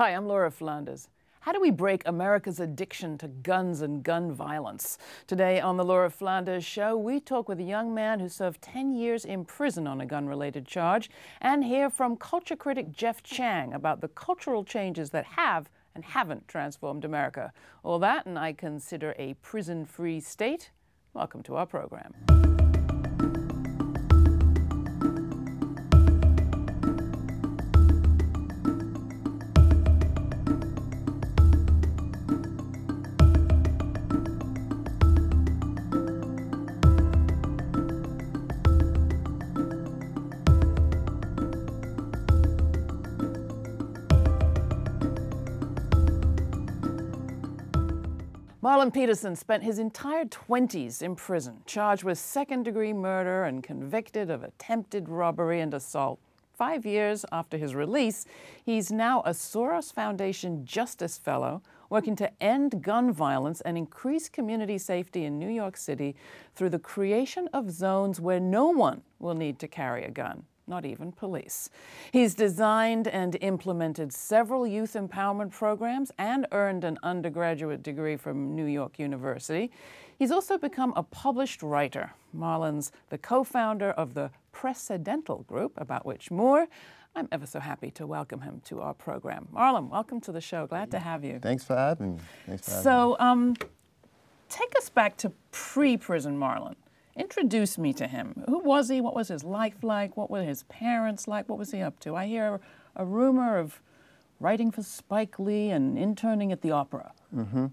Hi, I'm Laura Flanders. How do we break America's addiction to guns and gun violence? Today on the Laura Flanders Show, we talk with a young man who served 10 years in prison on a gun related charge and hear from culture critic Jeff Chang about the cultural changes that have and haven't transformed America. All that, and I consider a prison free state. Welcome to our program. Marlon Peterson spent his entire 20s in prison, charged with second degree murder and convicted of attempted robbery and assault. Five years after his release, he's now a Soros Foundation Justice Fellow working to end gun violence and increase community safety in New York City through the creation of zones where no one will need to carry a gun not even police. He's designed and implemented several youth empowerment programs and earned an undergraduate degree from New York University. He's also become a published writer. Marlon's the co founder of the Precedential Group, about which more. I'm ever so happy to welcome him to our program. Marlon, welcome to the show. Glad to have you. Thanks for having me. Thanks for having so, me. Um, take us back to pre prison Marlon. Introduce me to him. Who was he? What was his life like? What were his parents like? What was he up to? I hear a rumor of writing for Spike Lee and interning at the opera. Mm-hmm.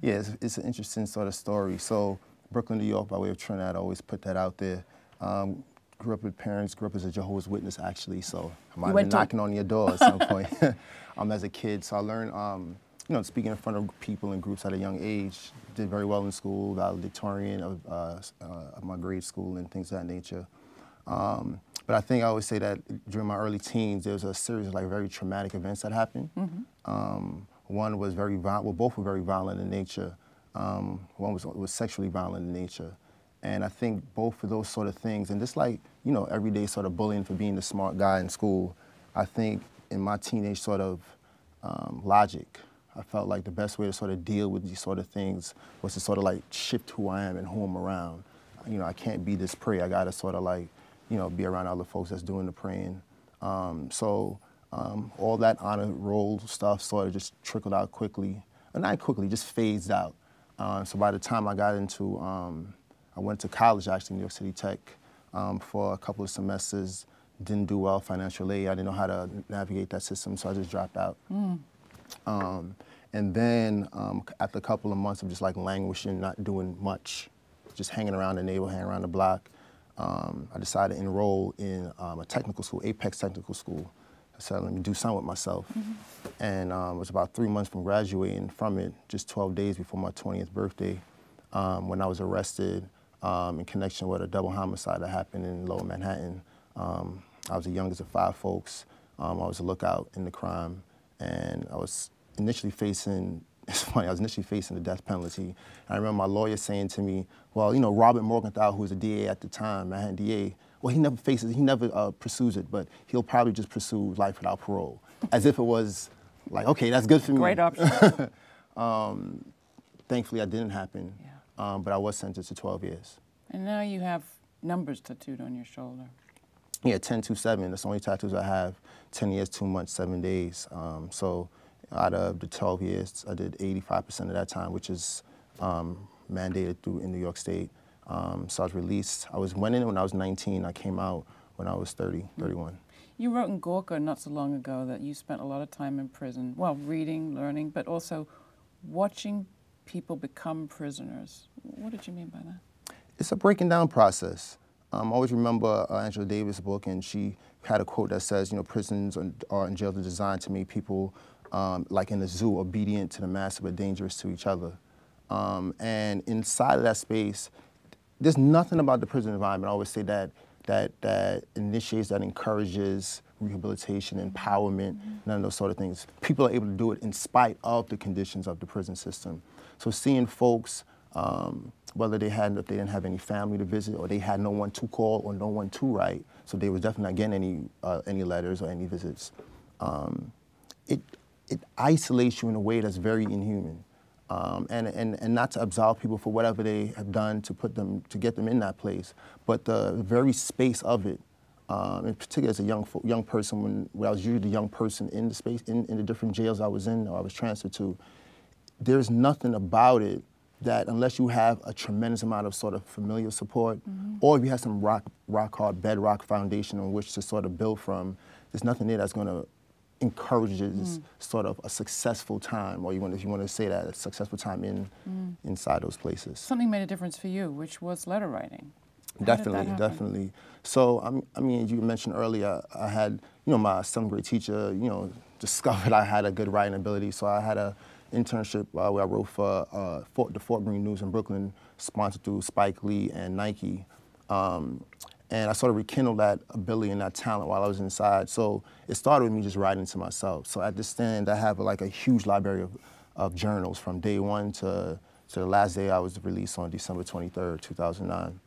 Yeah, it's, it's, an interesting sort of story. So, Brooklyn, New York, by way of Trinidad, I always put that out there. Um, grew up with parents, grew up as a Jehovah's Witness, actually, so I might have been knocking on your door at some point um, as a kid. So, I learned um, you know, speaking in front of people and groups at a young age. Did very well in school, valedictorian of, uh, uh, of my grade school and things of that nature. Um, but I think I always say that during my early teens, there was a series of like very traumatic events that happened. Mm -hmm. um, one was very violent, well, both were very violent in nature. Um, one was, was sexually violent in nature. And I think both of those sort of things, and just like, you know, everyday sort of bullying for being the smart guy in school, I think in my teenage sort of um, logic, I felt like the best way to sort of deal with these sort of things was to sort of like shift who I am and who I'm around. You know, I can't be this prey. I got to sort of like, you know, be around other folks that's doing the preying. Um, so um, all that honor roll stuff sort of just trickled out quickly. And not quickly, just phased out. Uh, so by the time I got into, um, I went to college actually, New York City Tech, um, for a couple of semesters. Didn't do well financial aid. I didn't know how to navigate that system, so I just dropped out. Mm. Um, and then um, after a couple of months of just like languishing, not doing much, just hanging around the neighborhood, hanging around the block, um, I decided to enroll in um, a technical school, Apex Technical School. I said, let me do something with myself. Mm -hmm. And um, it was about three months from graduating from it, just 12 days before my 20th birthday, um, when I was arrested um, in connection with a double homicide that happened in Lower Manhattan. I was the youngest of five folks. I was a lookout in the crime and I was initially facing, it's funny, I was initially facing the death penalty. I remember my lawyer saying to me, well, you know, Robert Morgenthau, who was a DA at the time, Manhattan DA, well, he never faces, he never uh, pursues it, but he'll probably just pursue life without parole, as if it was like, okay, that's good for me. Great option. um, thankfully, that didn't happen, yeah. um, but I was sentenced to 12 years. And now you have numbers tattooed on your shoulder. Yeah, 10 to 7. That's the only tattoos I have. 10 years, 2 months, 7 days. Um, so out of the 12 years, I did 85% of that time, which is um, mandated through in New York State. Um, so I was released. I was went in when I was 19. I came out when I was 30, 31. You wrote in Gawker not so long ago that you spent a lot of time in prison, well, reading, learning, but also watching people become prisoners. What did you mean by that? It's a breaking down process. Um, I always remember uh, Angela Davis' book, and she had a quote that says, you know, prisons are, are and jails are designed to make people, um, like in a zoo, obedient to the master but dangerous to each other. Um, and inside of that space, there's nothing about the prison environment. I always say that that that initiates, that encourages rehabilitation, empowerment, mm -hmm. none of those sort of things. People are able to do it in spite of the conditions of the prison system. So seeing folks um, whether they had if they didn't have any family to visit or they had no one to call or no one to write, so they was definitely not getting any uh, any letters or any visits. Um, it it isolates you in a way that's very inhuman. Um, and, and, and not to absolve people for whatever they have done to put them to get them in that place, but the very space of it, um, in particular as a young young person, when, when I was usually the young person in the space in, in the different jails I was in or I was transferred to, there's nothing about it that unless you have a tremendous amount of sort of familial support, mm -hmm. or if you have some rock rock hard bedrock foundation on which to sort of build from, there's nothing there that's going to encourages mm. sort of a successful time, or you want, if you want to say that, a successful time in mm. inside those places. Something made a difference for you, which was letter writing. How definitely, definitely. So, I mean, you mentioned earlier, I had, you know, my seventh grade teacher, you know, discovered I had a good writing ability, so I had a internship uh, where I wrote for uh, Fort, the Fort Greene News in Brooklyn, sponsored through Spike Lee and Nike. Um, and I sort of rekindled that ability and that talent while I was inside. So it started with me just writing to myself. So at this stand, I have like a huge library of, of journals from day one to, to the last day I was released on December 23rd, 2009.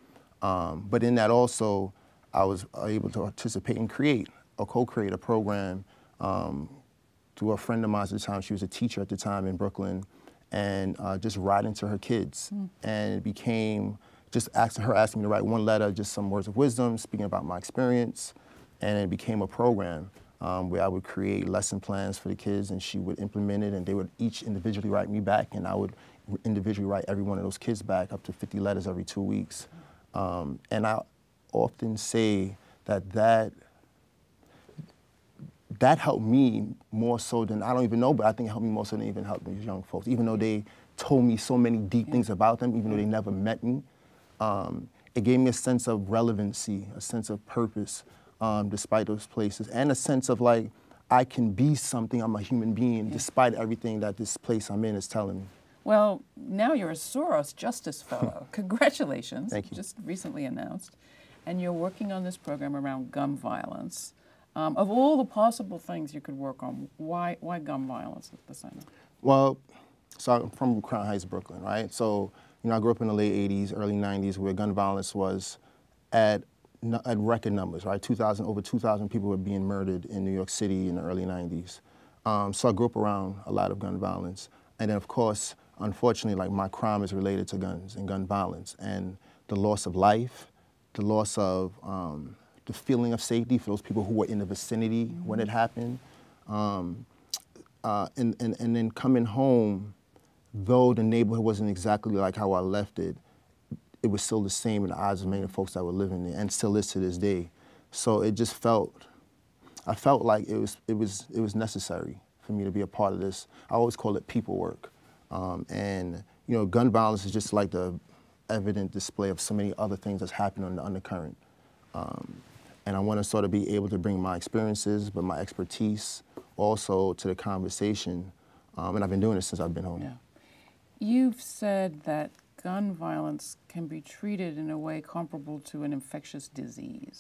Um, but in that also, I was able to participate and create or co-create a program um, through a friend of mine at the time. She was a teacher at the time in Brooklyn and uh, just writing to her kids. Mm. And it became just asking her asking me to write one letter, just some words of wisdom, speaking about my experience, and it became a program um, where I would create lesson plans for the kids, and she would implement it, and they would each individually write me back, and I would individually write every one of those kids back, up to 50 letters every two weeks. Um, and I often say that that that helped me more so than I don't even know, but I think it helped me more so than even helped these young folks. Even though they told me so many deep things about them, even though they never met me, um, it gave me a sense of relevancy, a sense of purpose, um, despite those places, and a sense of like, I can be something, I'm a human being, despite everything that this place I'm in is telling me. Well, now you're a Soros Justice Fellow. Congratulations. Thank you. Just recently announced. And you're working on this program around gun violence. Um, of all the possible things you could work on, why, why gun violence at the center? Well, so I'm from Crown Heights, Brooklyn, right? So you know, I grew up in the late 80s, early 90s, where gun violence was at, at record numbers, right? 2,000, over 2,000 people were being murdered in New York City in the early 90s. Um, so I grew up around a lot of gun violence. And then, of course, unfortunately, like my crime is related to guns and gun violence and the loss of life, the loss of um, the feeling of safety for those people who were in the vicinity mm -hmm. when it happened. Um, uh, and, and, and then coming home though the neighborhood wasn't exactly like how I left it, it was still the same in the eyes of many folks that were living there, and still is to this day. So it just felt, I felt like it was, it was, it was necessary for me to be a part of this. I always call it people work. Um, and, you know, gun violence is just like the evident display of so many other things that's happening on the undercurrent. Um, and I want to sort of be able to bring my experiences, but my expertise also to the conversation. Um, and I've been doing it since I've been home. Yeah. You've said that gun violence can be treated in a way comparable to an infectious disease.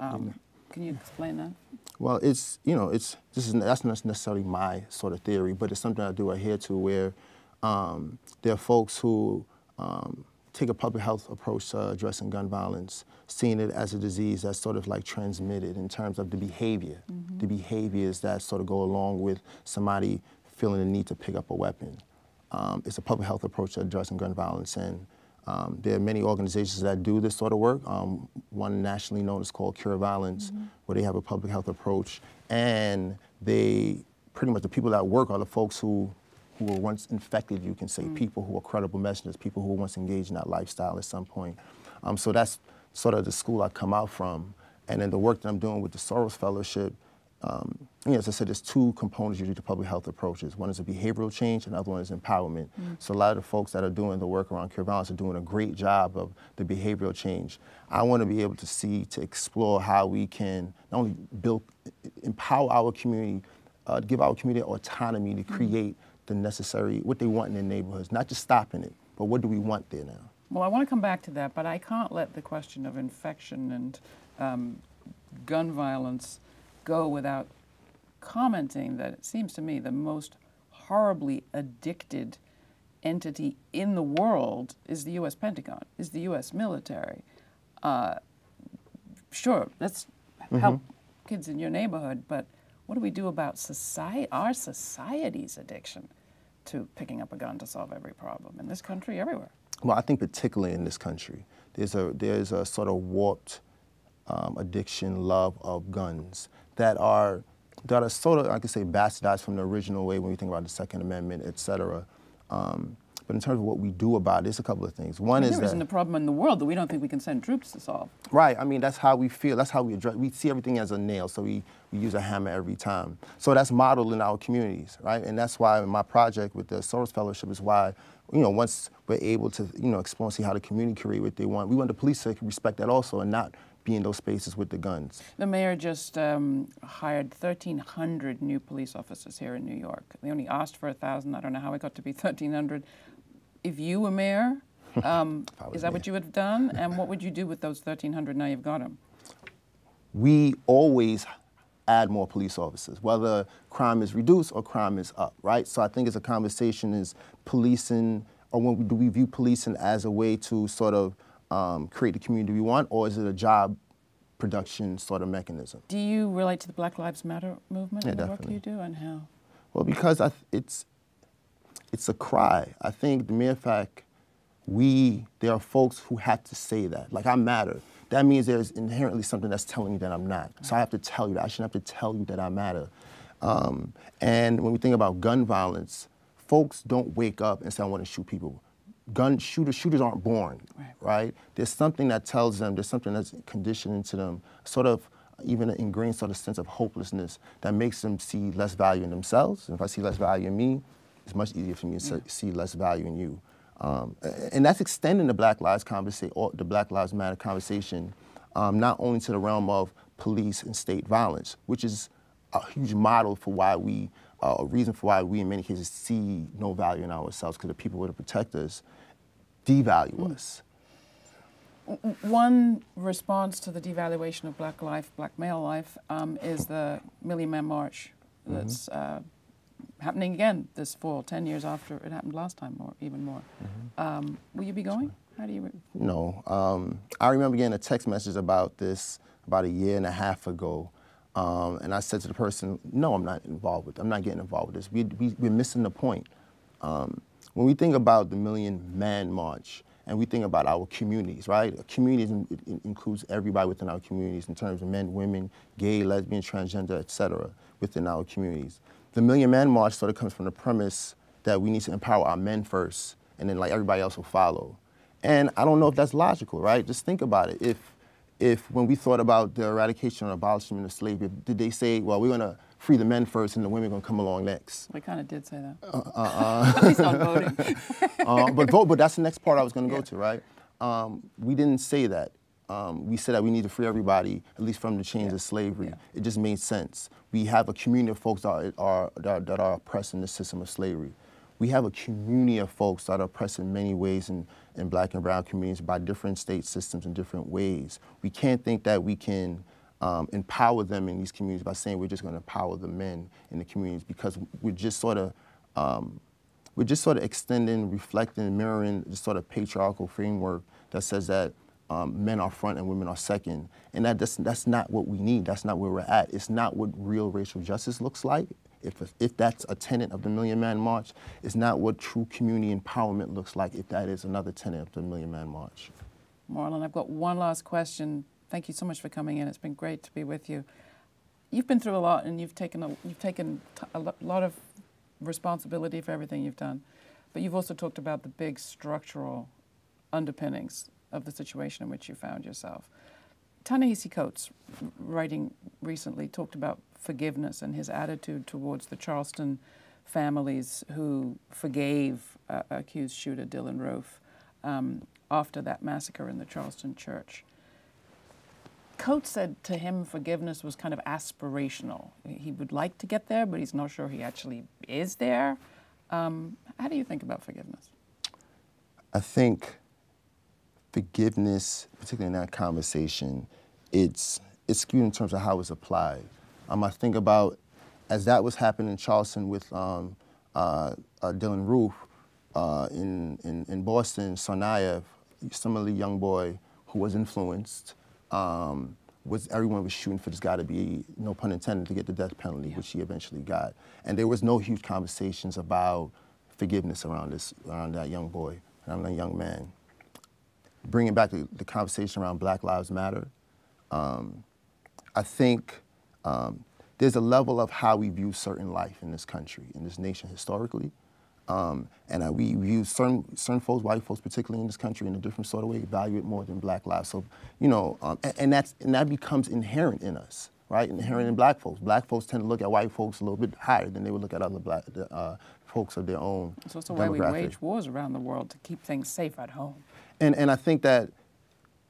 Um, can you explain that? Well, it's you know it's this is that's not necessarily my sort of theory, but it's something I do adhere to where um, there are folks who um, take a public health approach to addressing gun violence, seeing it as a disease that's sort of like transmitted in terms of the behavior, mm -hmm. the behaviors that sort of go along with somebody feeling the need to pick up a weapon. Um, it's a public health approach to addressing gun violence. And um, there are many organizations that do this sort of work. Um, one nationally known is called Cure Violence, mm -hmm. where they have a public health approach. And they, pretty much the people that work are the folks who, who were once infected, you can say, mm people who are credible messengers, people who were once engaged in that lifestyle at some point. Um, so that's sort of the school I come out from. And then the work that I'm doing with the Soros Fellowship, um, you know, as I said, there's two components usually to public health approaches. One is a behavioral change, and the other one is empowerment. Mm. So a lot of the folks that are doing the work around Cure Violence are doing a great job of the behavioral change. I want to be able to see, to explore how we can not only build, empower our community, uh, give our community autonomy to mm. create mm. The necessary, what they want in their neighborhoods, not just stopping it, but what do we want there now? Well, I want to come back to that, but I can't let the question of infection and um, gun violence go without commenting that it seems to me the most horribly addicted entity in the world is the U.S. Pentagon, is the U.S. military. Uh, sure, let's mm -hmm. help kids in your neighborhood, but What do we do about society, our society's addiction to picking up a gun to solve every problem in this country, everywhere? Well, I think particularly in this country, there's a there's a sort of warped um, addiction, love of guns that are that are sort of, I could say, bastardized from the original way when we think about the Second Amendment, et cetera. Um, but in terms of what we do about it, there's a couple of things. One is there that isn't a problem in the world that we don't think we can send troops to solve. Right. I mean, that's how we feel. That's how we address. We see everything as a nail, so we, we use a hammer every time. So that's modeled in our communities, right? And that's why my project with the Soros Fellowship is why, you know, once we're able to, you know, explore and see how the community create what they want, we want the police to respect that also and not be in those spaces with the guns. The mayor just um, hired 1,300 new police officers here in New York. They only asked for 1,000. I don't know how it got to be 1,300. If you were mayor, um, is that mayor. what you would have done? And what would you do with those 1,300 now you've got them? We always add more police officers, whether crime is reduced or crime is up, right? So I think it's a conversation is policing, or when we, do we view policing as a way to sort of um, create the community we want, or is it a job production sort of mechanism? Do you relate to the Black Lives Matter movement yeah, in the definitely. work you do, and how? Well, because it's it's a cry. I think the mere fact we there are folks who have to say that, like I matter. That means there's inherently something that's telling me that I'm not. So I have to tell you that. I shouldn't have to tell you that I matter. Um, and when we think about gun violence, folks don't wake up and say, I want to shoot people gun shooters shooters aren't born, right. right. There's something that tells them, there's something that's conditioned into them, sort of even an ingrained sort of sense of hopelessness that makes them see less value in themselves. And if I see less value in me, it's much easier for me to yeah. see less value in you. Um, and that's extending the Black Lives conversation, the Black Lives Matter conversation, um, not only to the realm of police and state violence, which is a huge model for why we, uh, a reason for why we in many cases see no value in ourselves, because the people who are to protect us devalue mm. us. One response to the devaluation of black life, black male life, um, is the Million Man March mm-hmm. that's mm-hmm. uh, happening again this fall, 10 years after it happened last time, or even more. Mm-hmm. Um, will you be going? How do you? Re- no. Um, I remember getting a text message about this about a year and a half ago. Um, and I said to the person, no, I'm not involved with I'm not getting involved with this. We, we, we're missing the point. Um, when we think about the Million Man March, and we think about our communities, right? Communities in, in, includes everybody within our communities in terms of men, women, gay, lesbian, transgender, etc. within our communities. The Million Man March sort of comes from the premise that we need to empower our men first, and then like everybody else will follow. And I don't know if that's logical, right? Just think about it. If if when we thought about the eradication or abolishment of slavery, did they say, well, we're going to free the men first and the women are going to come along next? We kind of did say that. Uh, uh, uh. At least on voting. uh, but vote, but that's the next part I was going to yeah. go to, right? Um, we didn't say that. Um, we said that we need to free everybody, at least from the chains yeah. of slavery. Yeah. It just made sense. We have a community of folks that are, that, that are oppressed in the system of slavery. We have a community of folks that are oppressed in many ways in, in black and brown communities by different state systems in different ways. We can't think that we can um, empower them in these communities by saying we're just going to empower the men in the communities because we're just sort of um, we're just sort of extending, reflecting, mirroring this sort of patriarchal framework that says that um, men are front and women are second, and that that's, that's not what we need. That's not where we're at. It's not what real racial justice looks like. If, if that's a tenet of the Million Man March, it's not what true community empowerment looks like if that is another tenet of the Million Man March. Marlon, I've got one last question. Thank you so much for coming in. It's been great to be with you. You've been through a lot, and you've taken a, you've taken a lot of responsibility for everything you've done, but you've also talked about the big structural underpinnings of the situation in which you found yourself. Ta-Nehisi Coates, writing recently, talked about forgiveness and his attitude towards the Charleston families who forgave uh, accused shooter Dylann Roof um, after that massacre in the Charleston church. Coates said to him forgiveness was kind of aspirational. He would like to get there, but he's not sure he actually is there. Um, how do you think about forgiveness? I think forgiveness, particularly in that conversation, it's it's skewed in terms of how it's applied. Um, I think about as that was happening in Charleston with um, uh, uh, Dylann Roof uh, in, in, in Boston, Tsarnaev, similarly young boy who was influenced, um, was everyone was shooting for this guy to be, no pun intended, to get the death penalty, yeah. which he eventually got. And there was no huge conversations about forgiveness around this, around that young boy, around that young man. Bringing back the, the conversation around Black Lives Matter, um, I think um, there's a level of how we view certain life in this country, in this nation historically, um, and uh, we view certain, certain folks, white folks particularly in this country, in a different sort of way, value it more than black lives. So, you know, um, and, and, that's, and that becomes inherent in us, right? Inherent in black folks. Black folks tend to look at white folks a little bit higher than they would look at other black uh, folks of their own. So it's also why we wage wars around the world to keep things safe at home. And, and I think that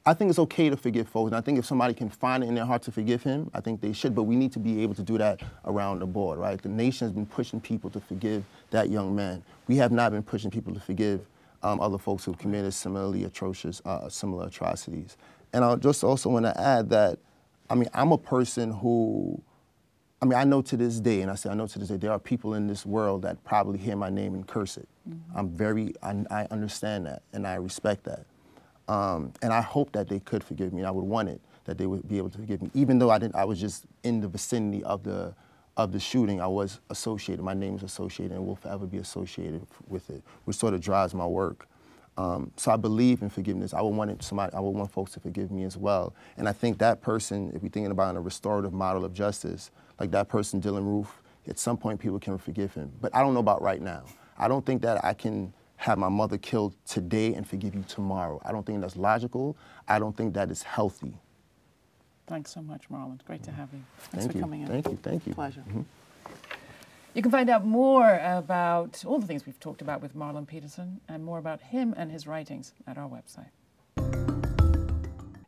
I think it's okay to forgive folks, and I think if somebody can find it in their heart to forgive him, I think they should. But we need to be able to do that around the board, right? The nation has been pushing people to forgive that young man. We have not been pushing people to forgive um, other folks who committed similarly atrocious, uh, similar atrocities. And I just also want to add that, I mean, I'm a person who, I mean, I know to this day, and I say I know to this day, there are people in this world that probably hear my name and curse it. Mm -hmm. I'm very, I, I understand that, and I respect that. Um, and I hope that they could forgive me. I would want it that they would be able to forgive me, even though I didn't. I was just in the vicinity of the of the shooting. I was associated. My name is associated, and will forever be associated with it, which sort of drives my work. Um, so I believe in forgiveness. I would want somebody. I would want folks to forgive me as well. And I think that person, if we're thinking about a restorative model of justice, like that person, Dylann Roof, at some point people can forgive him. But I don't know about right now. I don't think that I can have my mother killed today and forgive you tomorrow. I don't think that's logical. I don't think that is healthy. Thanks so much, Marlon. Great to have you. Thanks thank for you. coming in. Thank you. Thank you. Pleasure. Mm -hmm. You can find out more about all the things we've talked about with Marlon Peterson and more about him and his writings at our website.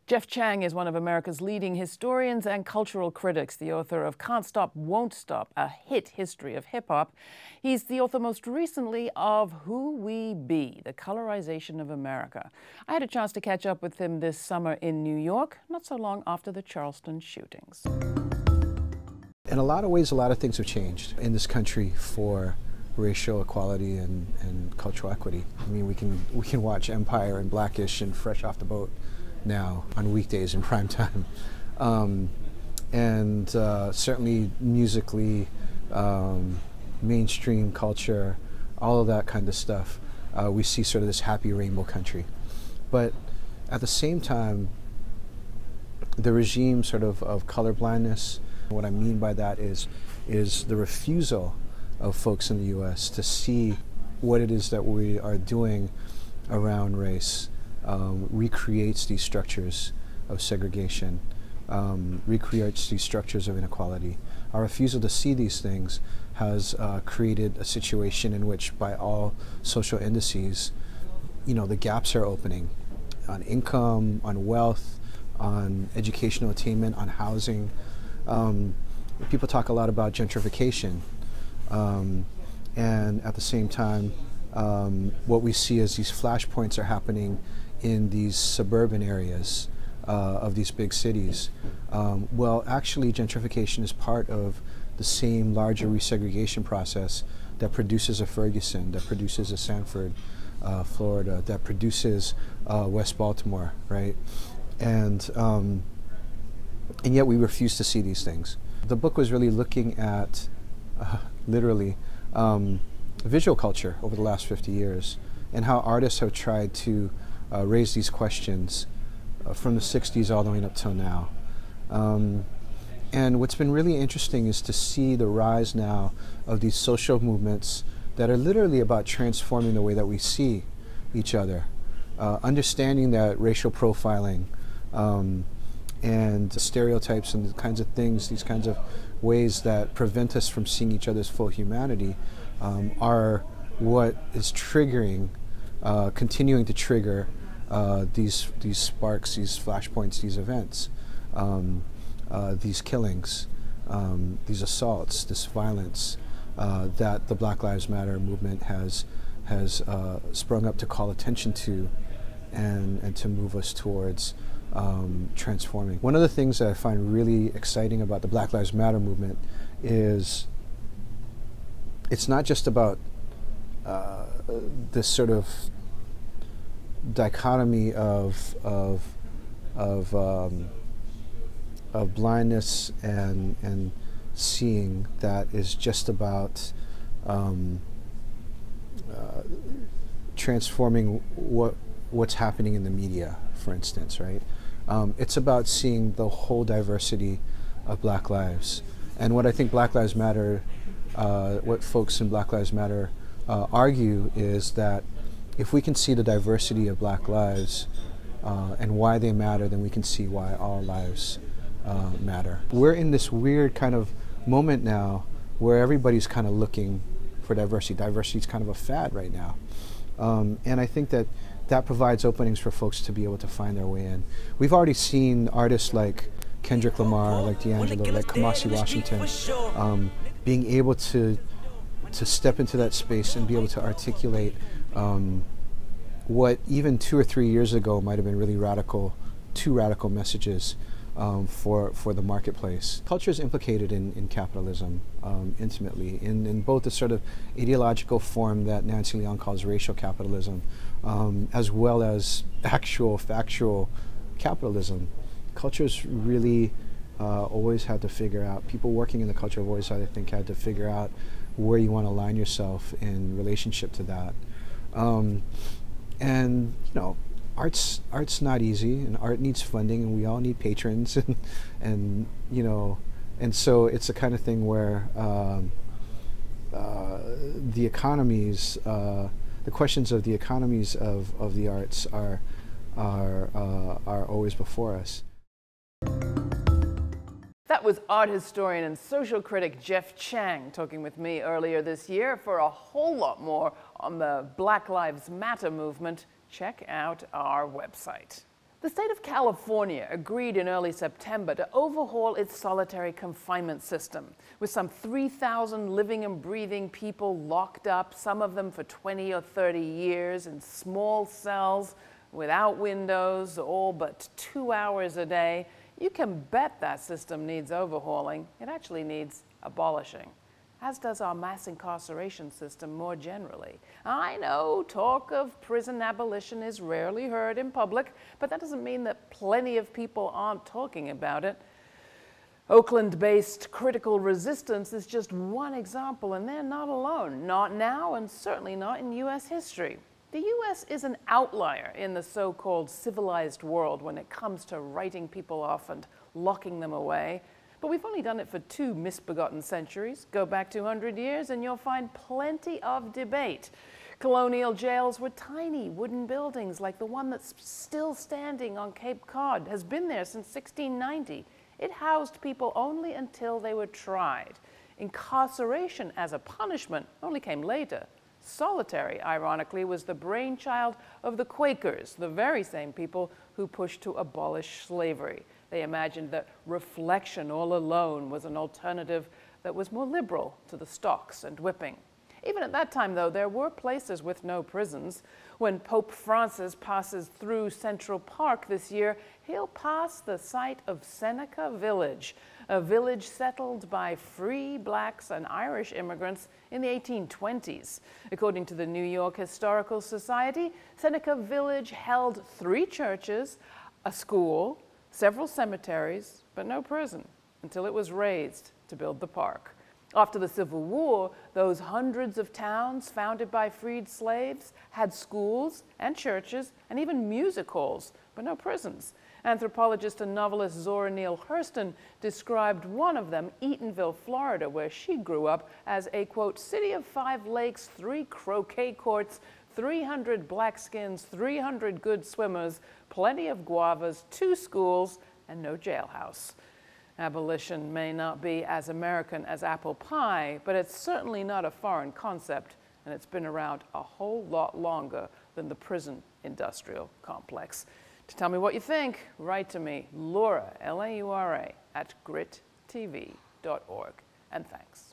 Jeff Chang is one of America's leading historians and cultural critics, the author of Can't Stop, Won't Stop, a hit history of hip hop. He's the author most recently of Who We Be, the colorization of America. I had a chance to catch up with him this summer in New York, not so long after the Charleston shootings. In a lot of ways, a lot of things have changed in this country for racial equality and, and cultural equity. I mean, we can, we can watch Empire and Blackish and Fresh Off the Boat now on weekdays in prime time. Um, and uh, certainly musically, um, mainstream culture, all of that kind of stuff, uh, we see sort of this happy rainbow country. But at the same time, the regime sort of of colorblindness, what I mean by that is, is the refusal of folks in the U.S. to see what it is that we are doing around race um, recreates these structures of segregation, um, recreates these structures of inequality. Our refusal to see these things has uh, created a situation in which, by all social indices, you know, the gaps are opening on income, on wealth, on educational attainment, on housing. Um, people talk a lot about gentrification, um, and at the same time, um, what we see as these flashpoints are happening in these suburban areas uh, of these big cities. Um, well, actually, gentrification is part of the same larger resegregation process that produces a Ferguson, that produces a Sanford, uh, Florida, that produces uh, West Baltimore, right? And um, and yet we refuse to see these things. The book was really looking at, uh, literally, um, visual culture over the last 50 years and how artists have tried to uh, raise these questions uh, from the 60s all the way up till now. Um, and what's been really interesting is to see the rise now of these social movements that are literally about transforming the way that we see each other, uh, understanding that racial profiling um, and stereotypes and the kinds of things, these kinds of ways that prevent us from seeing each other's full humanity um, are what is triggering, uh, continuing to trigger uh, these these sparks, these flashpoints, these events, um, uh, these killings, um, these assaults, this violence uh, that the Black Lives Matter movement has has uh, sprung up to call attention to, and and to move us towards. Um, transforming. One of the things that I find really exciting about the Black Lives Matter movement is it's not just about uh, this sort of dichotomy of of of um, of blindness and and seeing that is just about um, uh, transforming what what's happening in the media, for instance, right? Um, it's about seeing the whole diversity of Black lives, and what I think Black Lives Matter, uh, what folks in Black Lives Matter uh, argue is that if we can see the diversity of Black lives uh, and why they matter, then we can see why all lives uh, matter. We're in this weird kind of moment now where everybody's kind of looking for diversity. Diversity is kind of a fad right now. Um, and I think that that provides openings for folks to be able to find their way in. We've already seen artists like Kendrick Lamar, like D'Angelo, like Kamasi Washington, um, being able to to step into that space and be able to articulate um, what even two or three years ago might have been really radical, too radical messages um, for, for the marketplace. Culture is implicated in, in capitalism um, intimately, in, in both the sort of ideological form that Nancy Leong calls racial capitalism, um, as well as actual, factual capitalism. Culture's really uh, always had to figure out, people working in the culture have always, I think, had to figure out where you want to align yourself in relationship to that. Um, and, you know, art's art's not easy, and art needs funding, and we all need patrons, and and you know, and so it's the kind of thing where um, uh, the economies, uh, the questions of the economies of, of the arts are are uh, are always before us. That was art historian and social critic Jeff Chang talking with me earlier this year. For a whole lot more on the Black Lives Matter movement, check out our website. The state of California agreed in early September to overhaul its solitary confinement system, with some 3,000 living and breathing people locked up, some of them for 20 or 30 years in small cells without windows, all but two hours a day. You can bet that system needs overhauling. It actually needs abolishing as does our mass incarceration system more generally. I know talk of prison abolition is rarely heard in public, but that doesn't mean that plenty of people aren't talking about it. Oakland based critical resistance is just one example, and they're not alone. Not now, and certainly not in U.S. history. The U.S. is an outlier in the so called civilized world when it comes to writing people off and locking them away. But we've only done it for two misbegotten centuries. Go back 200 years and you'll find plenty of debate. Colonial jails were tiny wooden buildings like the one that's still standing on Cape Cod, has been there since 1690. It housed people only until they were tried. Incarceration as a punishment only came later. Solitary, ironically, was the brainchild of the Quakers, the very same people who pushed to abolish slavery. They imagined that reflection all alone was an alternative that was more liberal to the stocks and whipping. Even at that time, though, there were places with no prisons. When Pope Francis passes through Central Park this year, he'll pass the site of Seneca Village, a village settled by free blacks and Irish immigrants in the 1820s. According to the New York Historical Society, Seneca Village held three churches, a school, several cemeteries, but no prison until it was razed to build the park. After the Civil War, those hundreds of towns founded by freed slaves had schools and churches and even music halls, but no prisons. Anthropologist and novelist Zora Neale Hurston described one of them, Eatonville, Florida, where she grew up, as a quote, city of five lakes, three croquet courts, 300 blackskins, 300 good swimmers, plenty of guavas, two schools, and no jailhouse. Abolition may not be as American as apple pie, but it's certainly not a foreign concept, and it's been around a whole lot longer than the prison industrial complex. To tell me what you think, write to me, Laura, L-A-U-R-A, at grittv.org. And thanks.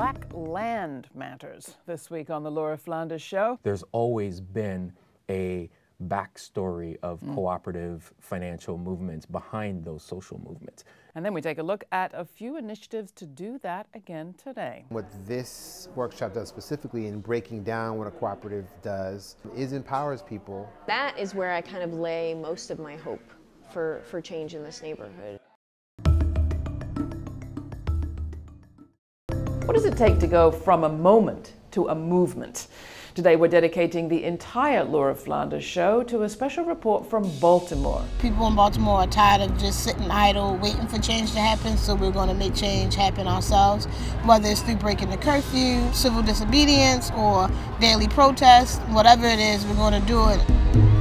Black land matters this week on the Laura Flanders Show. There's always been a backstory of mm. cooperative financial movements behind those social movements. And then we take a look at a few initiatives to do that again today. What this workshop does specifically in breaking down what a cooperative does is empowers people. That is where I kind of lay most of my hope for, for change in this neighborhood. Does it take to go from a moment to a movement? Today we're dedicating the entire Laura Flanders show to a special report from Baltimore. People in Baltimore are tired of just sitting idle, waiting for change to happen, so we're going to make change happen ourselves, whether it's through breaking the curfew, civil disobedience, or daily protests, whatever it is, we're going to do it.